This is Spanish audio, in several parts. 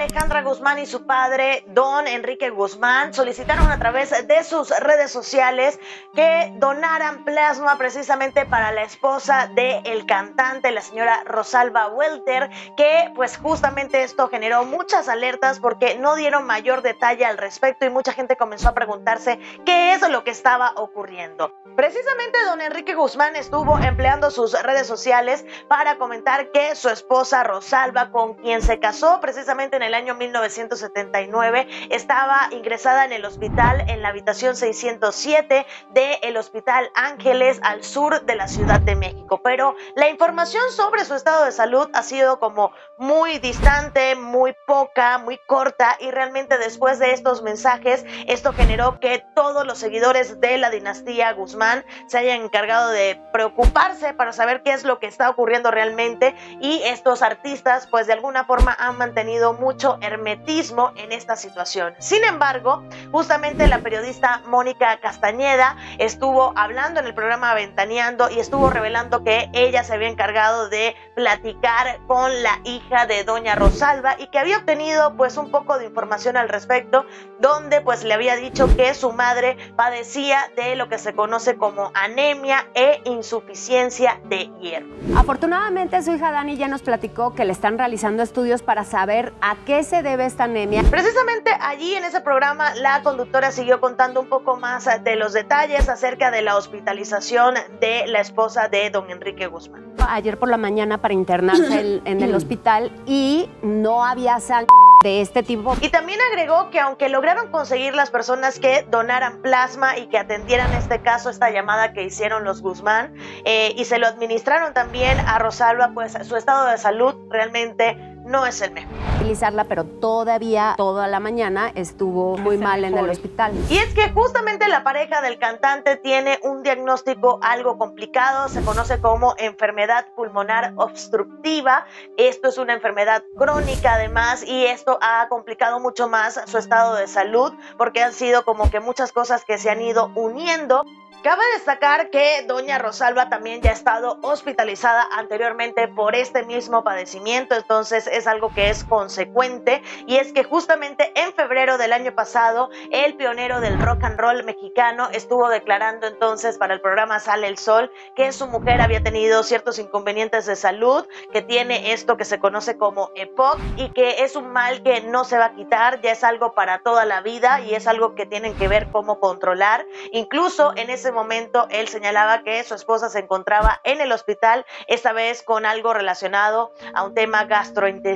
Alejandra Guzmán y su padre, don Enrique Guzmán, solicitaron a través de sus redes sociales que donaran plasma precisamente para la esposa del el cantante, la señora Rosalba Welter, que pues justamente esto generó muchas alertas porque no dieron mayor detalle al respecto y mucha gente comenzó a preguntarse qué es lo que estaba ocurriendo. Precisamente don Enrique Guzmán estuvo empleando sus redes sociales para comentar que su esposa Rosalba, con quien se casó precisamente en el año 1979, estaba ingresada en el hospital en la habitación 607 del Hospital Ángeles al sur de la Ciudad de México. Pero la información sobre su estado de salud ha sido como muy distante, muy poca, muy corta y realmente después de estos mensajes esto generó que todos los seguidores de la dinastía Guzmán se hayan encargado de preocuparse para saber qué es lo que está ocurriendo realmente y estos artistas pues de alguna forma han mantenido mucho hermetismo en esta situación. Sin embargo, justamente la periodista Mónica Castañeda estuvo hablando en el programa Ventaneando y estuvo revelando que ella se había encargado de platicar con la hija de doña Rosalba y que había obtenido pues un poco de información al respecto donde pues le había dicho que su madre padecía de lo que se conoce como anemia e insuficiencia de hierro. Afortunadamente su hija Dani ya nos platicó que le están realizando estudios para saber a qué se debe esta anemia. Precisamente allí en ese programa la conductora siguió contando un poco más de los detalles acerca de la hospitalización de la esposa de don Enrique Guzmán. Ayer por la mañana para internarse en el hospital y no había sangre de este tipo. Y también agregó que aunque lograron conseguir las personas que donaran plasma y que atendieran este caso, esta llamada que hicieron los Guzmán, eh, y se lo administraron también a Rosalba, pues su estado de salud realmente no es el mejor. Utilizarla, pero todavía toda la mañana estuvo muy mal en el hospital. Y es que justamente la pareja del cantante tiene un diagnóstico algo complicado, se conoce como enfermedad pulmonar obstructiva. Esto es una enfermedad crónica además y esto ha complicado mucho más su estado de salud porque han sido como que muchas cosas que se han ido uniendo. Cabe destacar que doña Rosalba también ya ha estado hospitalizada anteriormente por este mismo padecimiento, entonces es algo que es consecuente y es que justamente en febrero del año pasado el pionero del rock and roll mexicano estuvo declarando entonces para el programa Sale el Sol que su mujer había tenido ciertos inconvenientes de salud, que tiene esto que se conoce como EPOC y que es un mal que no se va a quitar, ya es algo para toda la vida y es algo que tienen que ver cómo controlar. Incluso en ese momento él señalaba que su esposa se encontraba en el hospital, esta vez con algo relacionado a un tema gastrointestinal.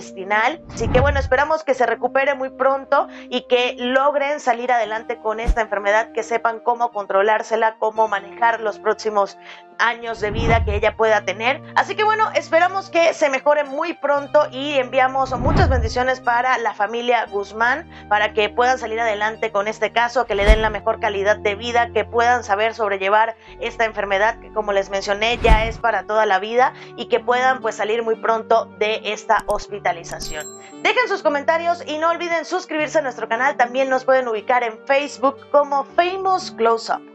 Así que bueno, esperamos que se recupere muy pronto y que logren salir adelante con esta enfermedad, que sepan cómo controlársela, cómo manejar los próximos años de vida que ella pueda tener. Así que bueno, esperamos que se mejore muy pronto y enviamos muchas bendiciones para la familia Guzmán, para que puedan salir adelante con este caso, que le den la mejor calidad de vida, que puedan saber sobrellevar esta enfermedad que como les mencioné ya es para toda la vida y que puedan pues salir muy pronto de esta Dejen sus comentarios y no olviden suscribirse a nuestro canal, también nos pueden ubicar en Facebook como Famous Close Up.